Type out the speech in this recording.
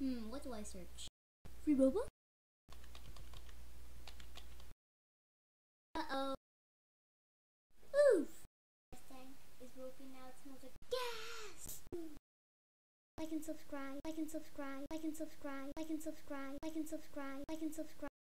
Hmm, what do I search? Free boba? Uh-oh. Oof! This tank is broken now. It smells like Gas! Like and subscribe, like and subscribe, like and subscribe, like and subscribe, like and subscribe, like and subscribe.